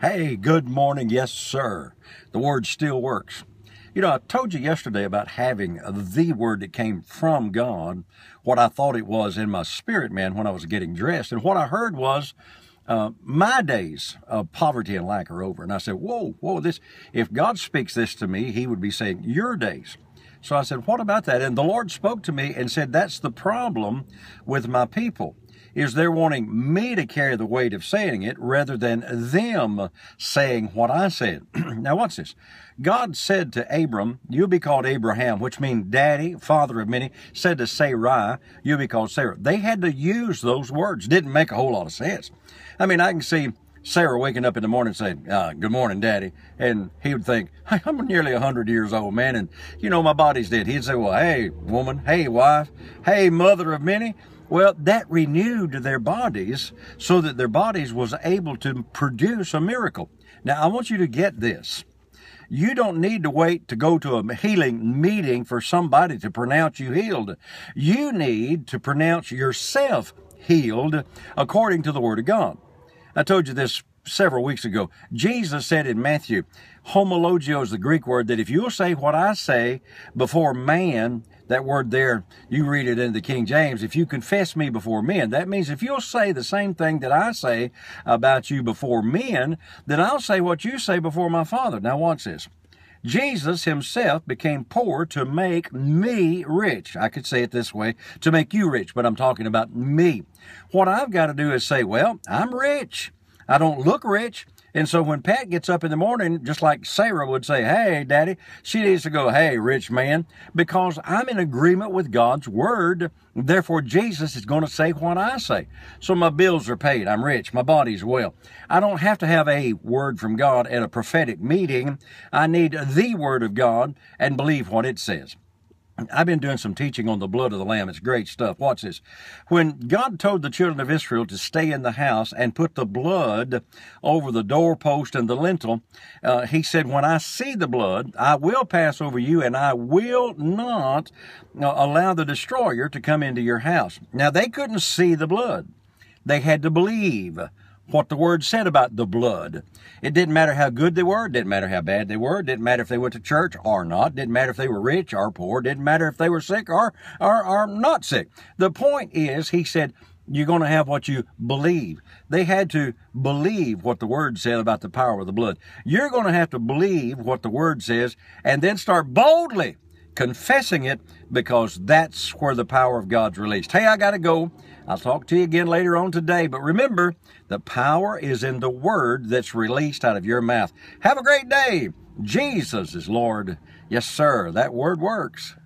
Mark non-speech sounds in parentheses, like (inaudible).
Hey, good morning. Yes, sir. The word still works. You know, I told you yesterday about having the word that came from God, what I thought it was in my spirit, man, when I was getting dressed. And what I heard was, uh, my days of poverty and lack are over. And I said, whoa, whoa, this, if God speaks this to me, he would be saying, your days. So I said, what about that? And the Lord spoke to me and said, that's the problem with my people is they're wanting me to carry the weight of saying it rather than them saying what I said. (clears throat) now, what's this? God said to Abram, You'll be called Abraham, which means daddy, father of many, said to Sarai, You'll be called Sarah. They had to use those words. Didn't make a whole lot of sense. I mean, I can see Sarah waking up in the morning saying, uh, Good morning, Daddy. And he would think, hey, I'm nearly a 100 years old, man. And, you know, my body's dead. He'd say, Well, hey, woman. Hey, wife. Hey, mother of many. Well, that renewed their bodies so that their bodies was able to produce a miracle. Now, I want you to get this. You don't need to wait to go to a healing meeting for somebody to pronounce you healed. You need to pronounce yourself healed according to the Word of God. I told you this several weeks ago. Jesus said in Matthew, homologeo is the Greek word that if you'll say what I say before man, that word there, you read it in the King James, if you confess me before men, that means if you'll say the same thing that I say about you before men, then I'll say what you say before my Father. Now watch this. Jesus himself became poor to make me rich. I could say it this way, to make you rich, but I'm talking about me. What I've got to do is say, well, I'm rich. I don't look rich. And so when Pat gets up in the morning, just like Sarah would say, Hey, Daddy, she needs to go, Hey, rich man, because I'm in agreement with God's word. Therefore, Jesus is going to say what I say. So my bills are paid. I'm rich. My body's well. I don't have to have a word from God at a prophetic meeting. I need the word of God and believe what it says. I've been doing some teaching on the blood of the Lamb. It's great stuff. Watch this. When God told the children of Israel to stay in the house and put the blood over the doorpost and the lintel, uh, He said, When I see the blood, I will pass over you and I will not uh, allow the destroyer to come into your house. Now, they couldn't see the blood, they had to believe what the word said about the blood. It didn't matter how good they were, didn't matter how bad they were, didn't matter if they went to church or not, didn't matter if they were rich or poor, didn't matter if they were sick or, or, or not sick. The point is, he said, you're going to have what you believe. They had to believe what the word said about the power of the blood. You're going to have to believe what the word says and then start boldly confessing it because that's where the power of God's released. Hey, I got to go. I'll talk to you again later on today. But remember, the power is in the word that's released out of your mouth. Have a great day. Jesus is Lord. Yes, sir. That word works.